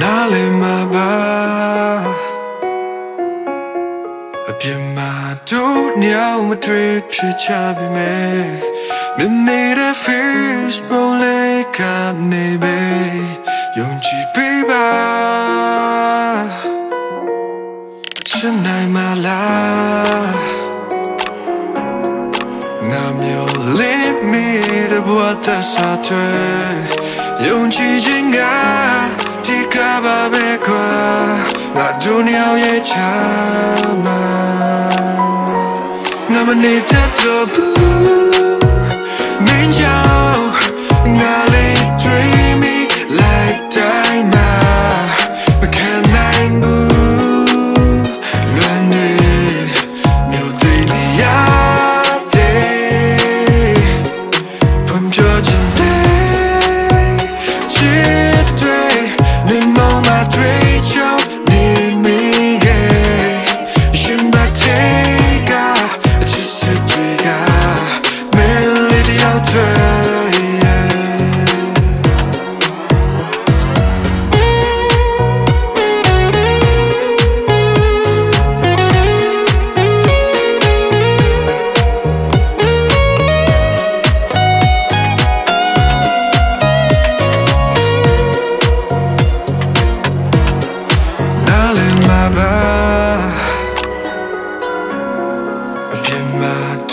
နားလည်မှာပါအပြစ်မှာတို့ညောင်မတွေ့ဖြစ်ချပြီမယ်မနေတဲ့ Facebook လေးကနေပဲယုံကြည်ပေးပါချင်နိုင်မလားငါမျိုးလေးမိတဲ့ဘဝသက်စာတွေယုံကြည်ခြင်းက ဒီကဘာပဲကွာငါတို့ညောင်ရဲ့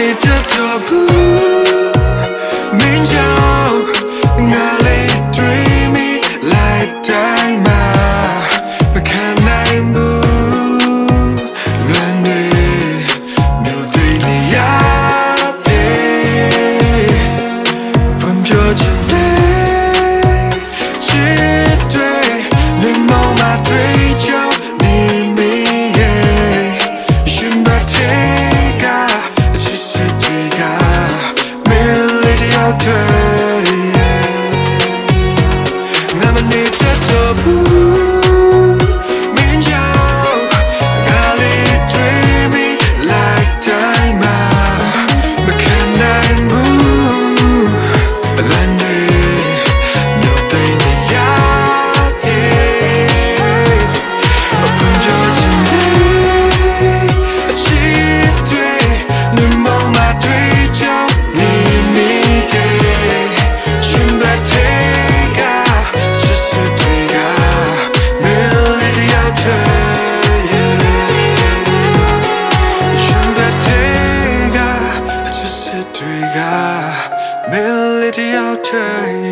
did to city out to.